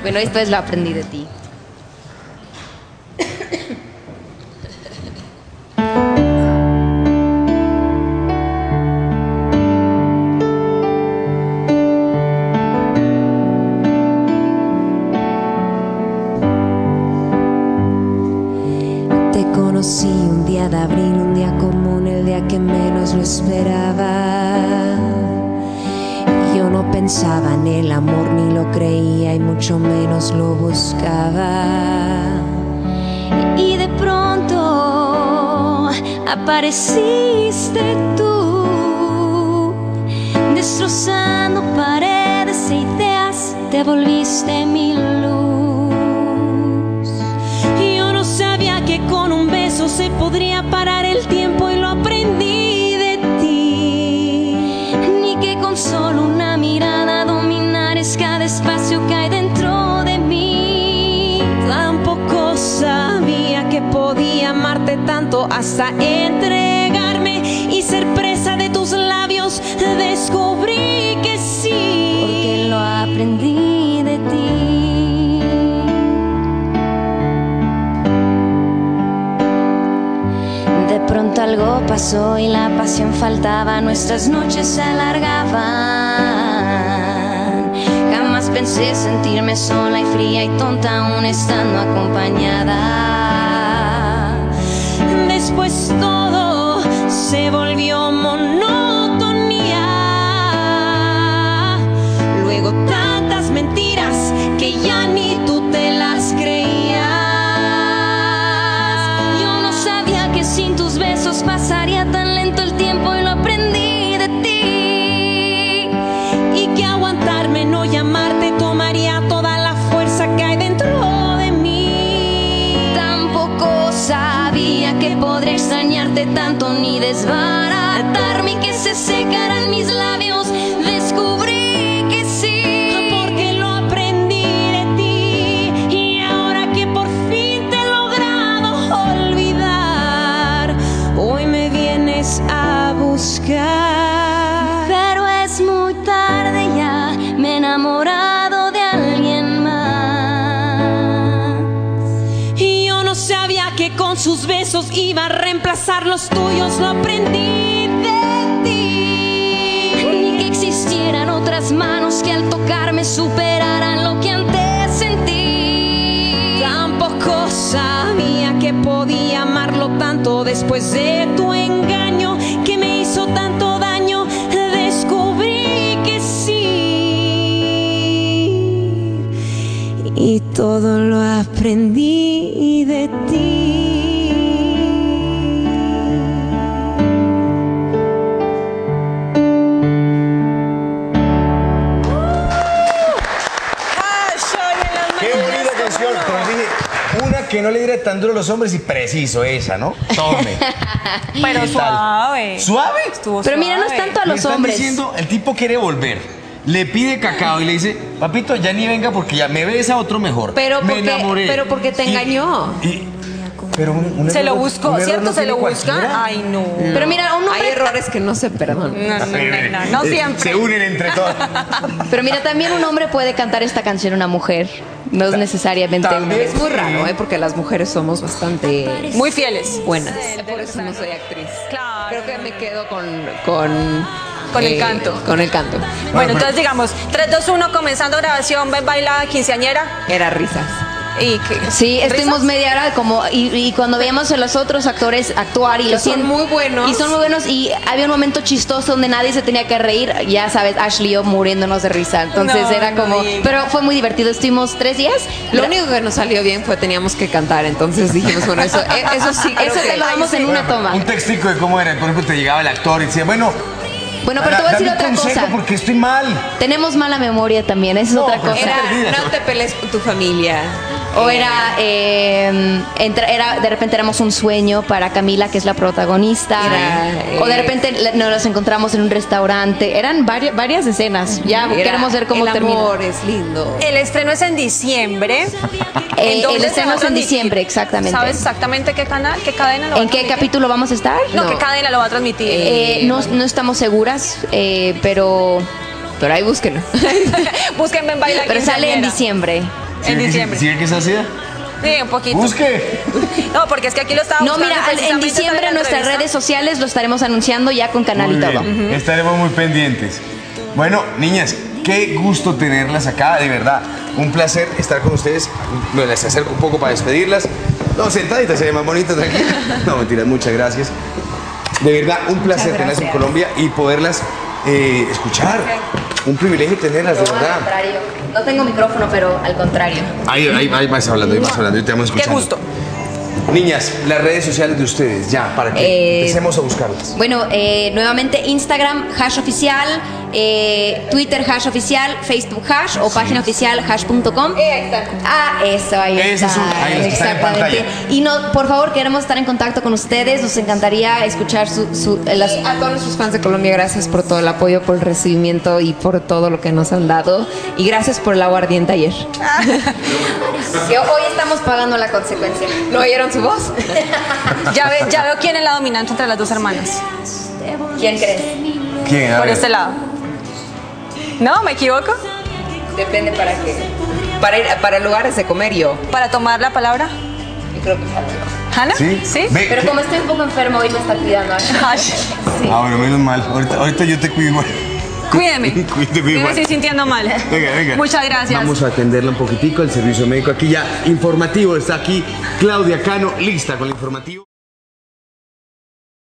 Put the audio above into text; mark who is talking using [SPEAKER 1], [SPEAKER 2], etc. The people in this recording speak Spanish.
[SPEAKER 1] Bueno, esto es lo aprendí de ti.
[SPEAKER 2] Te conocí un día de abril, un día común, el día que menos lo esperaba. Pensaba en el amor, ni lo creía y mucho menos lo buscaba. Y de pronto apareciste tú, destrozando paredes e ideas, te volviste mi luz. Yo no sabía que con un beso se podría parar el tiempo tanto hasta entregarme y ser presa de tus labios. Descubrí que sí. Porque lo aprendí de ti. De pronto algo pasó y la pasión faltaba, nuestras noches se alargaban. Jamás pensé sentirme sola y fría y tonta aún estando acompañada. Podría extrañarte tanto ni desbaratarme que se secaran mis labios. Con sus besos iba a reemplazar los tuyos, lo aprendí de ti. Ni que existieran otras manos que al tocarme superaran lo que antes sentí. Tampoco sabía que podía amarlo tanto después de tu engaño que me hizo tanto daño. Descubrí que sí y todo lo aprendí de ti.
[SPEAKER 3] Que no le diera tan duro a los hombres y preciso, esa, ¿no? Tome.
[SPEAKER 4] Pero suave.
[SPEAKER 3] ¿Suave?
[SPEAKER 4] Estuvo
[SPEAKER 1] Pero mira, no es
[SPEAKER 4] suave.
[SPEAKER 1] tanto a los
[SPEAKER 3] están
[SPEAKER 1] hombres.
[SPEAKER 3] diciendo, el tipo quiere volver. Le pide cacao y le dice, papito, ya ni venga porque ya me ves a otro mejor.
[SPEAKER 5] Pero
[SPEAKER 3] me
[SPEAKER 5] porque-
[SPEAKER 3] enamoré.
[SPEAKER 5] pero porque te engañó.
[SPEAKER 3] y- pero un- un
[SPEAKER 4] Se lo buscó, ¿cierto?
[SPEAKER 3] no
[SPEAKER 4] Se lo busca.
[SPEAKER 3] cualquiera.
[SPEAKER 4] Ay, no.
[SPEAKER 1] Pero mira, un
[SPEAKER 5] Hay
[SPEAKER 1] hombre,
[SPEAKER 5] errores que no se perdonan.
[SPEAKER 4] No, no, no, no, no siempre.
[SPEAKER 3] Se unen entre todos.
[SPEAKER 1] pero mira, también un hombre puede cantar esta canción a una mujer. No es necesariamente una
[SPEAKER 3] también.
[SPEAKER 1] vez.
[SPEAKER 5] Es muy raro, ¿eh? Porque las mujeres somos bastante
[SPEAKER 4] Muy fieles.
[SPEAKER 5] buenas. Por eso no soy actriz.
[SPEAKER 4] Claro.
[SPEAKER 5] Creo que me quedo con... Con,
[SPEAKER 4] Con el canto.
[SPEAKER 5] Con el canto.
[SPEAKER 4] Bueno, entonces digamos, 3, 2, 1, comenzando grabación, ven, baila quinceañera.
[SPEAKER 5] Era risas.
[SPEAKER 4] Y que,
[SPEAKER 1] Sí, estuvimos
[SPEAKER 4] ¿Risas?
[SPEAKER 1] media hora como y, y cuando veíamos a los otros actores actuar y
[SPEAKER 5] Que
[SPEAKER 1] lo
[SPEAKER 5] son muy buenos.
[SPEAKER 1] y son muy buenos y había un momento chistoso donde nadie se tenía que reír, ya sabes, Ashley y yo muriéndonos de risa, entonces
[SPEAKER 4] No,
[SPEAKER 1] era como, pero fue muy divertido, estuvimos tres días,
[SPEAKER 5] Lo único que nos salió bien fue teníamos que cantar, entonces dijimos, bueno, eso, eh, eso sí creo
[SPEAKER 1] eso
[SPEAKER 5] que-
[SPEAKER 1] te lo damos en una toma.
[SPEAKER 3] Un textico de cómo era. Por ejemplo, te llegaba el actor y decía, bueno,
[SPEAKER 1] Bueno, pero te voy a decir otra
[SPEAKER 3] un consejo
[SPEAKER 1] cosa.
[SPEAKER 3] porque estoy mal.
[SPEAKER 1] Tenemos mala memoria también, esa es
[SPEAKER 3] No,
[SPEAKER 1] otra
[SPEAKER 3] pero
[SPEAKER 1] cosa.
[SPEAKER 3] Era,
[SPEAKER 5] no te pelees con tu familia.
[SPEAKER 1] O
[SPEAKER 5] Eh,
[SPEAKER 1] era, eh, entra- era, de repente éramos un sueño para Camila, que es la protagonista.
[SPEAKER 5] Era,
[SPEAKER 1] o de
[SPEAKER 5] eh,
[SPEAKER 1] repente nos los encontramos en un restaurante. Eran varias, varias escenas. Ya
[SPEAKER 5] era
[SPEAKER 1] queremos ver cómo
[SPEAKER 5] el
[SPEAKER 1] termina.
[SPEAKER 5] amor es lindo.
[SPEAKER 4] El estreno es en diciembre.
[SPEAKER 1] El-
[SPEAKER 4] ¿En dónde
[SPEAKER 1] el estreno es en diciembre, exactamente.
[SPEAKER 4] ¿Sabes exactamente qué canal, qué cadena lo va
[SPEAKER 1] ¿En
[SPEAKER 4] a
[SPEAKER 1] qué capítulo vamos a estar?
[SPEAKER 4] No,
[SPEAKER 5] No.
[SPEAKER 4] qué cadena lo va a transmitir.
[SPEAKER 1] Eh, no, no estamos seguras, eh, pero,
[SPEAKER 5] Pero ahí búsquenlo.
[SPEAKER 4] Busquen Ven Baila
[SPEAKER 1] pero sale en diciembre.
[SPEAKER 3] ¿Sí ve que-
[SPEAKER 4] diciembre.
[SPEAKER 3] ¿Sí ve que es ácida?
[SPEAKER 4] Sí, un poquito.
[SPEAKER 3] Busque.
[SPEAKER 4] No, porque es que aquí lo estaba
[SPEAKER 1] No, mira, en diciembre en nuestras
[SPEAKER 4] entrevista.
[SPEAKER 1] redes sociales lo estaremos anunciando ya con canal
[SPEAKER 3] Muy
[SPEAKER 1] y todo.
[SPEAKER 3] bien, Estaremos muy pendientes. Bueno, niñas, qué gusto tenerlas acá, de verdad. Un placer estar con ustedes. Me las acerco un poco para despedirlas. No, sentaditas, se ve más bonito, tranquila. No, mentiras, muchas gracias. De verdad, un placer tenerlas en Colombia y poderlas eh, escuchar. Un privilegio tenerlas, de
[SPEAKER 1] No, al
[SPEAKER 3] verdad.
[SPEAKER 1] contrario. No tengo micrófono, pero al contrario.
[SPEAKER 3] Ahí, ahí, ahí vas hablando, ahí vas hablando, y te vamos
[SPEAKER 4] Qué
[SPEAKER 3] escuchando.
[SPEAKER 4] gusto.
[SPEAKER 3] Niñas, las redes sociales de ustedes, ya, para que
[SPEAKER 1] Eh,
[SPEAKER 3] empecemos a buscarlas.
[SPEAKER 1] Bueno, eh, nuevamente Instagram, hash oficial, eh, Twitter, hash oficial, Facebook, hash o página oficial, hash.com. Ah, eso, ahí
[SPEAKER 3] Ese
[SPEAKER 1] está.
[SPEAKER 3] es un- ahí está en
[SPEAKER 1] Exactamente. Y no, por favor, queremos estar en contacto con ustedes. Nos encantaría escuchar su, su- las,
[SPEAKER 5] A todos nuestros fans de Colombia, gracias por todo el apoyo, por el recibimiento y por todo lo que nos han dado. Y gracias por el agua ardiente ayer.
[SPEAKER 1] que hoy estamos pagando la consecuencia.
[SPEAKER 5] ¿No oyeron su voz?
[SPEAKER 4] Ya, ve- ya veo quién es la dominante entre las dos hermanas.
[SPEAKER 1] ¿Quién crees?
[SPEAKER 3] ¿Quién?
[SPEAKER 4] Por este lado. ¿No? ¿Me equivoco?
[SPEAKER 5] Depende para qué. Para ir para lugares de comer yo.
[SPEAKER 4] Para tomar la palabra.
[SPEAKER 5] Yo creo que
[SPEAKER 4] ¿Hannah?
[SPEAKER 3] ¿Sí?
[SPEAKER 4] ¿Sí?
[SPEAKER 3] Ve,
[SPEAKER 1] Pero
[SPEAKER 3] ¿qué?
[SPEAKER 1] como estoy un poco enfermo, hoy me está cuidando.
[SPEAKER 4] Hash.
[SPEAKER 3] Ah, bueno, menos mal. Ahorita, ahorita yo te cuido igual.
[SPEAKER 4] Cuídeme.
[SPEAKER 3] Cuídeme
[SPEAKER 4] me estoy sintiendo mal.
[SPEAKER 3] Venga, venga.
[SPEAKER 4] Muchas gracias.
[SPEAKER 3] Vamos a atenderla un poquitico, el servicio médico aquí ya informativo. Está aquí Claudia Cano, lista con el informativo.